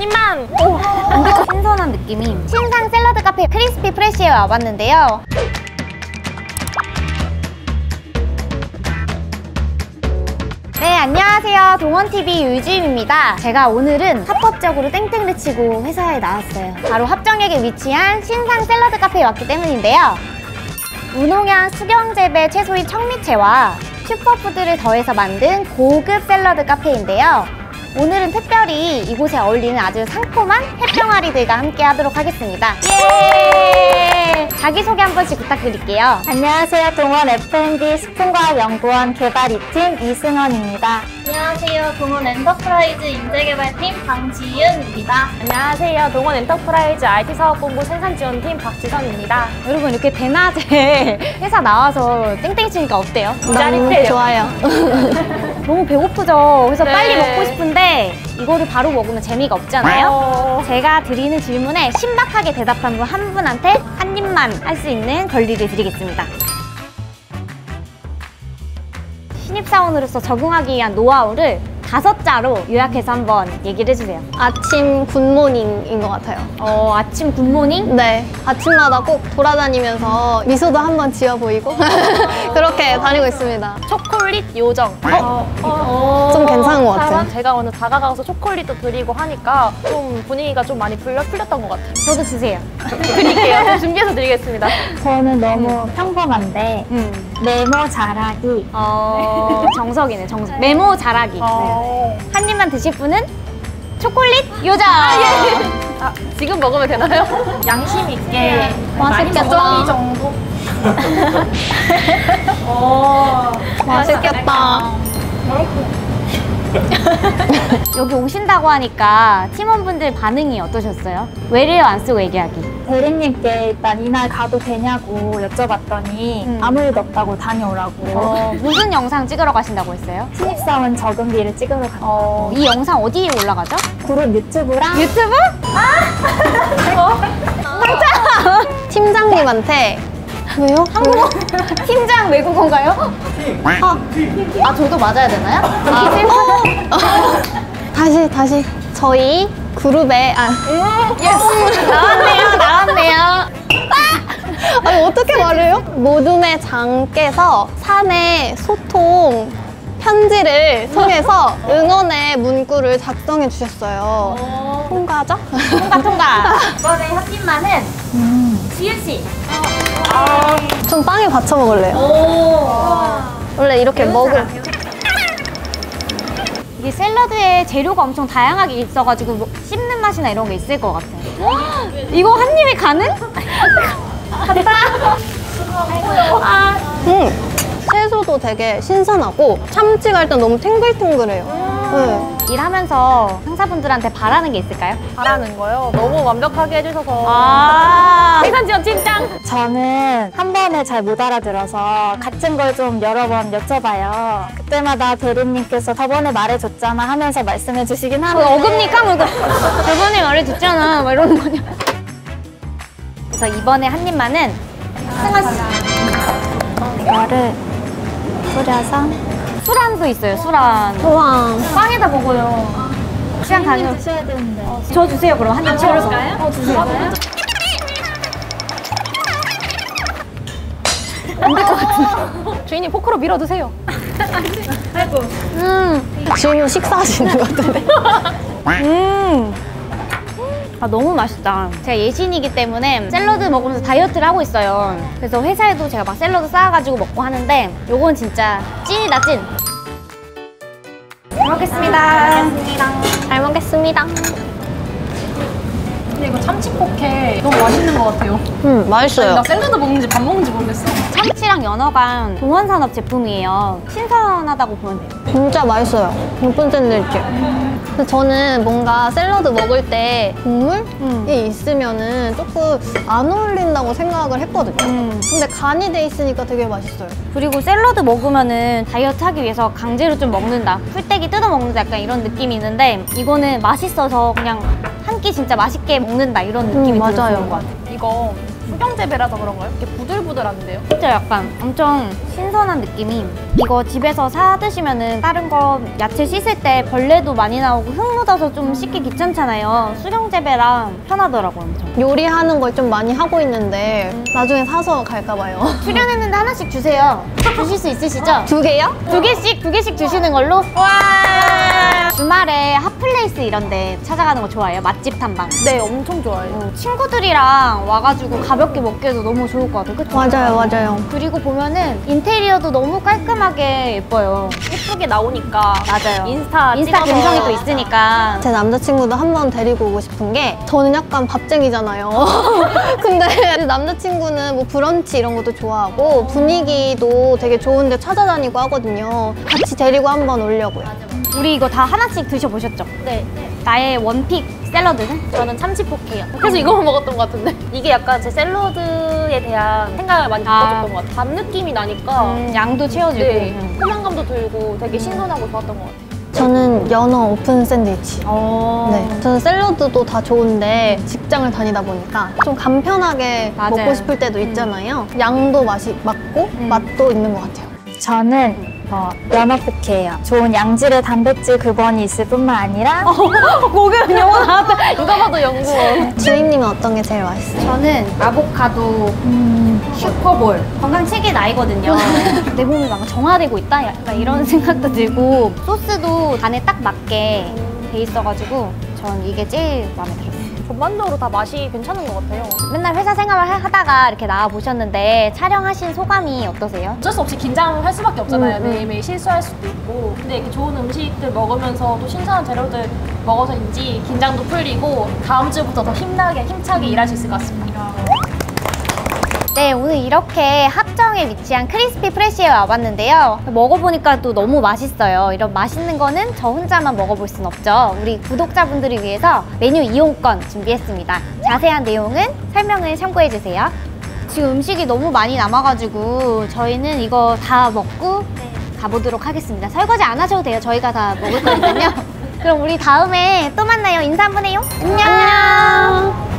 한 입만! 안될것 신선한 느낌이. 신상 샐러드 카페 크리스피 프레쉬에 와봤는데요. 네 안녕하세요. 동원TV 유지임입니다. 제가 오늘은 합법적으로 땡땡을 치고 회사에 나왔어요. 바로 합정역에 위치한 신상 샐러드 카페에 왔기 때문인데요. 무농약 수경재배 채소인 청미채와 슈퍼푸드를 더해서 만든 고급 샐러드 카페인데요 오늘은 특별히 이곳에 어울리는 아주 상콤한 햇병아리들과 함께 하도록 하겠습니다. 예! 자기소개 한 번씩 부탁드릴게요. 안녕하세요. 동원 F&D 식품과학연구원 개발 2팀 이승원입니다. 안녕하세요. 동원 엔터프라이즈 인재개발팀 강지윤입니다. 안녕하세요. 동원 엔터프라이즈 IT사업본부 생산지원팀 박지선입니다. 여러분 이렇게 대낮에 회사 나와서 땡땡 치니까 어때요? 짜릿해요. 좋아요. 너무 배고프죠? 그래서 네. 빨리 먹고 싶은데 이거를 바로 먹으면 재미가 없잖아요? 어. 제가 드리는 질문에 신박하게 대답한 분 한 분한테 한 입만 할 수 있는 권리를 드리겠습니다. 신입사원으로서 적응하기 위한 노하우를 다섯 자로 요약해서 한번 얘기를 해주세요. 아침 굿모닝인 것 같아요. 어, 아침 굿모닝? 네. 아침마다 꼭 돌아다니면서 미소도 한번 지어 보이고 그렇게 다니고 있습니다. 초콜릿 요정. 좀 괜찮은 것 같아요. 제가 오늘 다가가서 초콜릿도 드리고 하니까 좀 분위기가 좀 많이 풀려, 풀렸던 것 같아요. 저도 주세요. 드릴게요. 좀 준비해서 드리겠습니다. 저는 너무 평범한데 음. 메모 잘하기. 어, 정석이네, 정석. 메모 잘하기. 어. 한 입만 드실 분은 초콜릿 요정! 아, 지금 먹으면 되나요? 양심 있게 맛있겠다. 정도? 어. 맛있겠다. 여기 오신다고 하니까 팀원분들 반응이 어떠셨어요? 외래어 안 쓰고 얘기하기. 대리님께 일단 이날 가도 되냐고 여쭤봤더니 음. 아무 일도 없다고 다녀오라고. 어, 무슨 영상 찍으러 가신다고 했어요? 신입사원 적응기를 찍으러 갔어요. 어, 이 영상 어디에 올라가죠? 그룹 유튜브랑 유튜브? 팀장님한테 왜요? 한국 팀장 외국어인가요? 아, 아 저도 맞아야 되나요? 아, 다시 다시. 저희 그룹에 아. 예스. 나왔네요 나왔네요. 아니 어떻게 말해요? 모둠의 장께서 사내 소통 편지를 통해서 응원의 문구를 작성해 주셨어요. 통과죠? 통과 통과. 이번에 한 입만은 지윤 씨 좀 빵에 받쳐 먹을래요. 원래 이렇게 먹을 이게 샐러드에 재료가 엄청 다양하게 있어가지고 뭐 씹는 맛이나 이런 게 있을 것 같아요 이거 한 입에 가는? 음. 채소도 되게 신선하고 참치가 일단 너무 탱글탱글해요. 네. 일하면서 상사분들한테 바라는 게 있을까요? 바라는 거요. 너무 완벽하게 해주셔서. 아 생산 지원 팀장! 저는 한 번에 잘 못 알아들어서 같은 걸 좀 여러 번 여쭤봐요. 그때마다 대리님께서 저번에 말해줬잖아 하면서 말씀해 주시긴 하는데 어금니까 뭐 이거 저번에 말해줬잖아 막 이러는 거냐 그래서 이번에 한 입만은 승아 씨 이거를 뿌려서 술안도 있어요 술안. 우와 빵에다 먹어요. 시간 가는 드셔야 되는데. 저 주세요 그럼. 한입 채워서. 어 주세요. 주인님 포크로 밀어 드세요. 지금 식사하시는 것 같은데. 음. 아 너무 맛있다. 제가 예신이기 때문에 샐러드 먹으면서 다이어트를 하고 있어요. 그래서 회사에도 제가 막 샐러드 쌓아가지고 먹고 하는데 요건 진짜 찐이다 찐. 잘 먹겠습니다. 잘 먹겠습니다 근데 이거 참치 포케 너무 맛있는 것 같아요. 음 맛있어요 나 샐러드 먹는지 밥 먹는지 모르겠어. 참치랑 연어가 동원산업 제품이에요. 신선하다고 보면 돼요. 진짜 맛있어요 예쁜 샌드위치 근데 저는 뭔가 샐러드 먹을 때 국물이 음. 있으면은 조금 안 어울린다고 생각을 했거든요 음. 근데 간이 돼 있으니까 되게 맛있어요 그리고 샐러드 먹으면은 다이어트 하기 위해서 강제로 좀 먹는다. 풀떼기 뜯어 먹는다 약간 이런 느낌이 있는데 이거는 맛있어서 그냥 한 끼 진짜 맛있게 먹는다 이런 느낌이 음, 들어서 맞아요. 그런 것 같아요. 이거 수경재배라서 그런가요? 이렇게 부들부들한데요? 진짜 약간 엄청 신선한 느낌이 이거 집에서 사 드시면은 다른 거 야채 씻을 때 벌레도 많이 나오고 흙 묻어서 좀 씻기 귀찮잖아요. 수경재배라 편하더라고요, 엄청. 요리하는 걸 좀 많이 하고 있는데 나중에 사서 갈까 봐요. 출연했는데 하나씩 주세요. 주실 수 있으시죠? 두 개요? 두 개씩, 두 개씩 주시는 걸로? 와! 주말에 hot place 이런 데 찾아가는 거 좋아해요? 맛집 탐방. 네, 엄청 좋아해요. 어, 친구들이랑 와가지고 가볍게 먹기에도 너무 좋을 것 같아요. 그쵸? 맞아요, 맞아요. 그리고 보면은 인테리어도 너무 깔끔하게 예뻐요. 예쁘게 나오니까 맞아요. 인스타 인스타 찍어서 감성이 또 있으니까. 제 남자친구도 한 번 데리고 오고 싶은 게 저는 약간 밥쟁이잖아요. 근데 남자친구는 뭐 브런치 이런 것도 좋아하고 분위기도 되게 좋은데 찾아다니고 하거든요. 같이 데리고 한번 오려고요. 우리 이거 다 하나씩 드셔보셨죠? 네. 나의 원픽 샐러드는? 저는 참치 포케요. 그래서 이거만 먹었던 것 같은데. 이게 약간 제 샐러드에 대한 생각을 많이 아. 바꿔줬던 것 같아요. 밥 느낌이 나니까 음, 양도 채워지고. 네. 음. 포만감도 들고 되게 신선하고 좋았던 것 같아요. 저는 연어 오픈 샌드위치. 어. 네. 저는 샐러드도 다 좋은데 직장을 다니다 보니까 좀 간편하게 맞아요. 먹고 싶을 때도 있잖아요. 양도 맛이 맞고 음. 맛도 있는 것 같아요. 저는 어, 연어 포케예요. 좋은 양질의 단백질 근원이 있을 뿐만 아니라 고급 영어 나왔다. 누가 봐도 연구원. 주임님은 어떤 게 제일 맛있어요? 저는 아보카도 슈퍼볼 건강 체계 나이거든요. 내 몸이 막 정화되고 있다 약간 이런 생각도 들고 소스도 간에 딱 맞게 돼 있어가지고 전 이게 제일 마음에 들었어요. 전반적으로 다 맛이 괜찮은 것 같아요. 맨날 회사 생활을 하- 하다가 이렇게 나와 보셨는데 촬영하신 소감이 어떠세요? 어쩔 수 없이 긴장할 수밖에 없잖아요. 음, 음. 매일매일 실수할 수도 있고. 근데 이렇게 좋은 음식들 먹으면서 또 신선한 재료들 먹어서인지 긴장도 풀리고 다음 주부터 더 힘나게, 힘차게 일할 수 있을 것 같습니다. 네, 오늘 이렇게 합정에 위치한 크리스피 프레시에 와봤는데요. 먹어보니까 또 너무 맛있어요. 이런 맛있는 거는 저 혼자만 먹어볼 순 없죠. 우리 구독자분들을 위해서 메뉴 이용권 준비했습니다. 자세한 내용은 설명을 참고해주세요. 지금 음식이 너무 많이 남아가지고 저희는 이거 다 먹고 가보도록 하겠습니다. 설거지 안 하셔도 돼요. 저희가 다 먹을 거니까요. 그럼 우리 다음에 또 만나요. 인사 한번 해요. 안녕.